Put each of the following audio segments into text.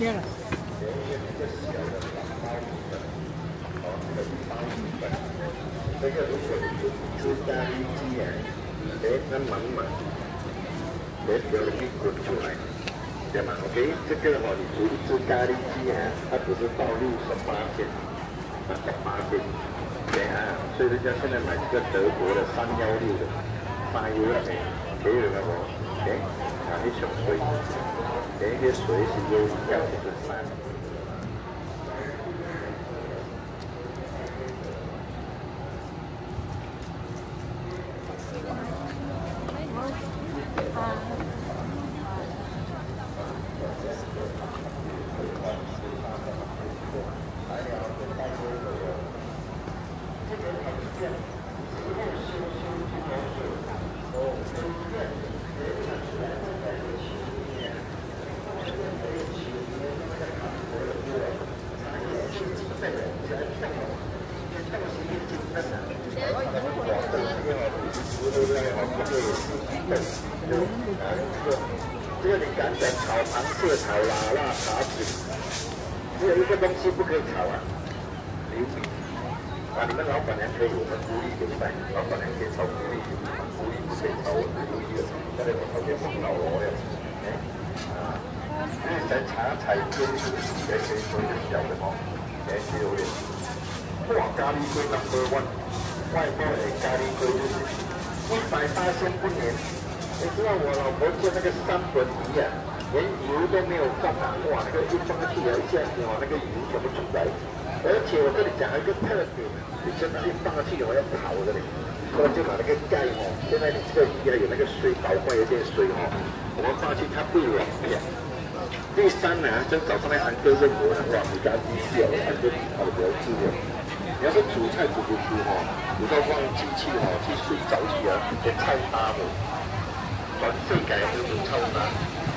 接了。这个如果是咖喱鸡啊，哎，那满满，哎，不要容易滚出来，对吗？OK，这个哈，你煮一只咖喱鸡啊，它只是倒入十八片，啊，十八片，对啊，所以人家现在买这个德国的三幺六的，八幺六的，没有那个，哎，啊，你上水，哎，那水是有要的。炒螃蟹、炒辣辣、茶子，只有一个东西不可以炒啊，牛米。啊，你们老板娘可以，我们福利给带，老板娘可以炒福利，福利不可以炒我们福利的。现在我头先送到我了，哎，啊，因为在茶菜间也可以做一个小的哦，哎，只有点。哇，咖喱龟 number one，外面的咖喱龟就是一百八千不年。你知道我老婆做那个三文鱼啊，连油都没有放啊，哇，那个一放去啊，一下子哇，那个油全部出来。而且我跟你讲一个特点，你真的一放去我要跑的嘞，后来就把那个盖哦，现在你这个鱼啊有那个水倒坏一点水哦，我们放去它不软的。第三呢，就早上来韩哥认我的话，你家机器哦，韩哥好的比较自由。你要是煮菜煮不出哈，你到忘记去哈，去睡着去啊，这菜搭的。全世界都做臭蛋，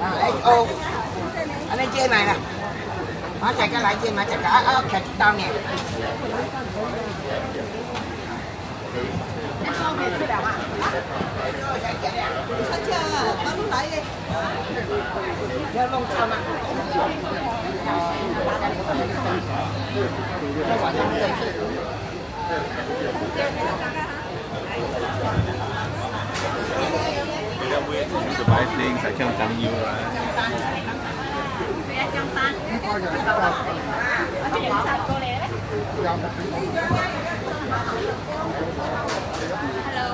à, XO anh ấy chê mày nè má chạy cái lại chê mà chạy cả ớt chạy tao nè Thank you. The right things I can't tell you right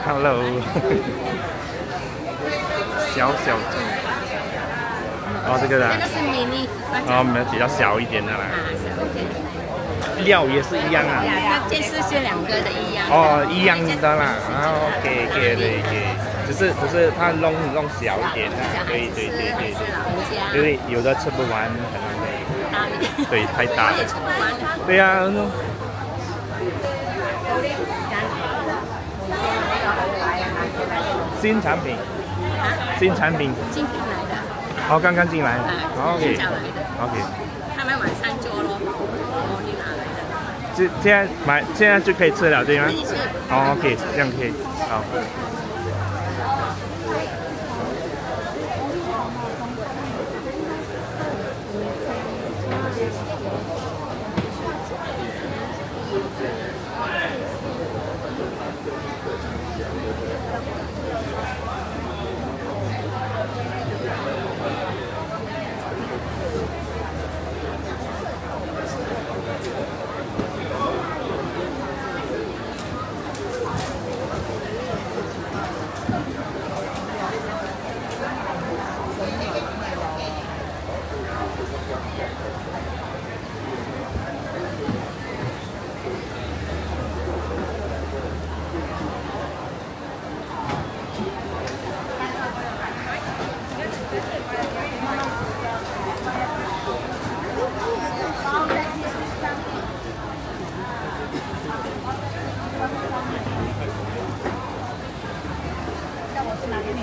Hello 小小猪哦这个的这个是 mini，哦没有比较小一点的啦料也是一样啊这这是是两个的一样。哦一样的啦啊 OK OK 对对只是只是它弄弄小一点啊对对对对对。因为有的吃不完可能会对太大了对呀新产品。新产品。新品来的。哦刚刚进来。啊 OK 现在来的。OK 他们晚上做咯哦你拿来的这现在买现在就可以吃了对吗？哦 OK 这样可以。好 Right.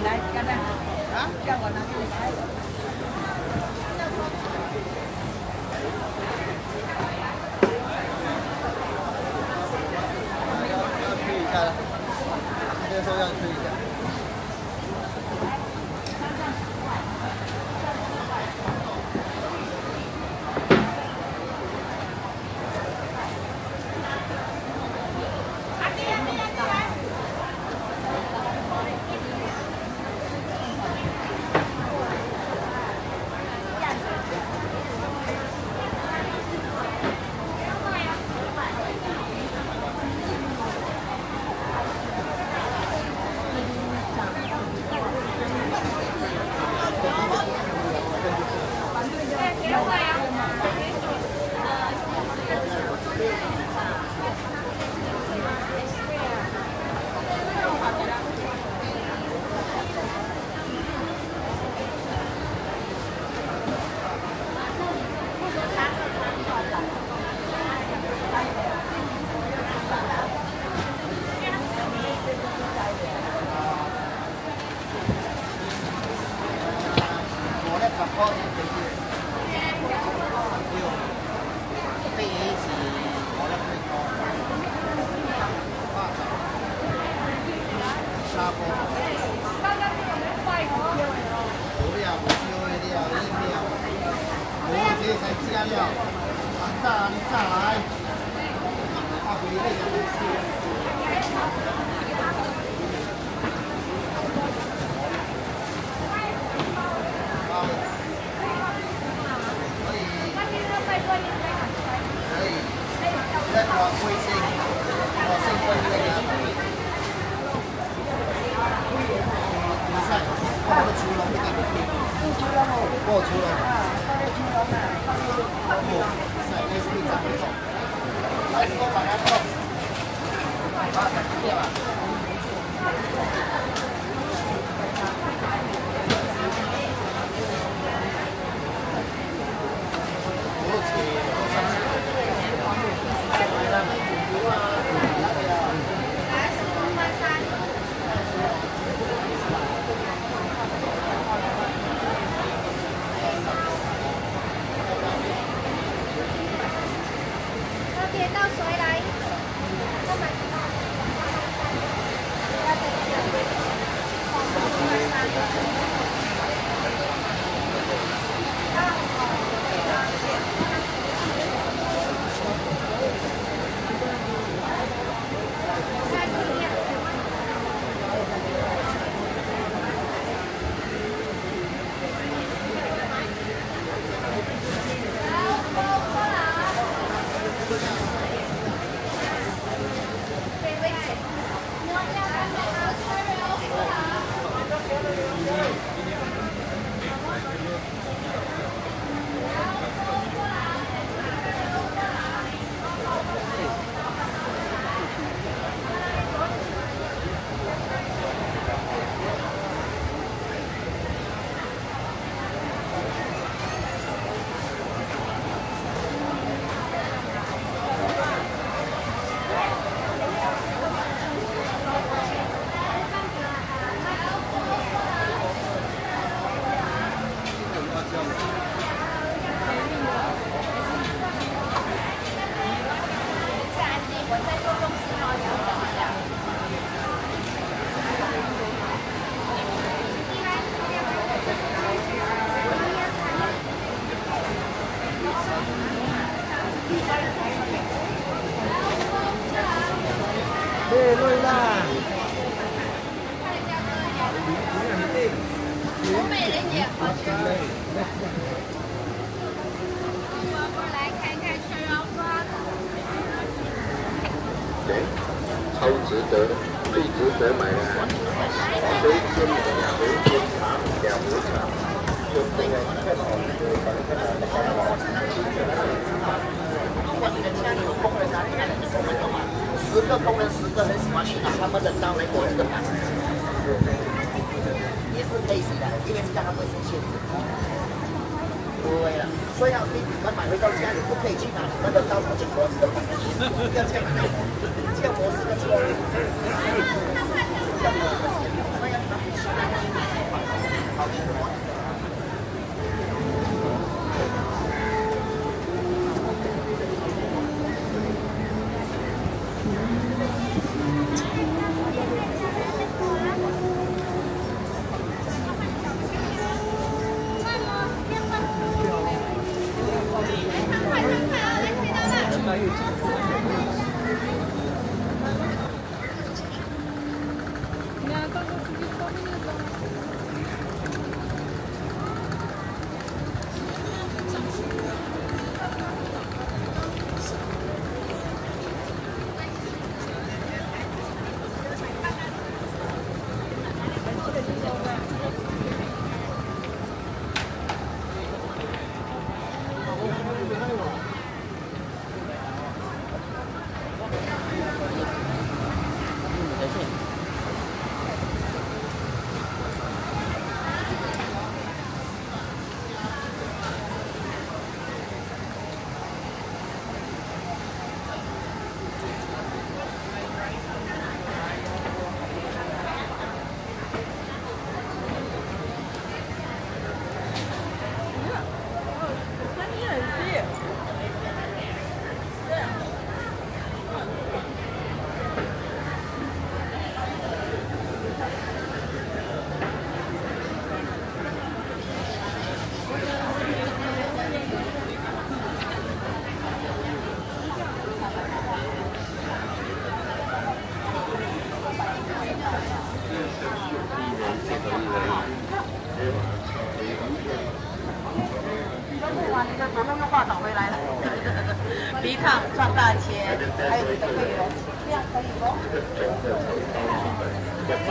来干杯啊叫我拿给你超值得，最值得买的，回天茶，回天茶，两壶茶，就这个太好了，反正太好了，这个工人师傅很喜欢去拿他们的造来磨这个盘，也是可以的，因为是加他们本身。对了，所以要你你们买回到家你不可以去拿他们人造来切磨这个盘子，要这个盘子，这个磨子的切。リズムが。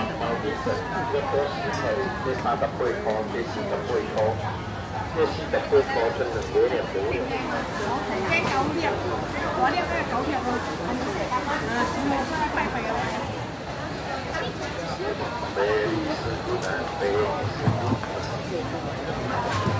一百包米粉，一个多十块，这三十八块，这四十八块，这四十八块真的有点无聊。该九片，我呢个九片，嗯，十五块块块的。美丽是不难，美丽是不难。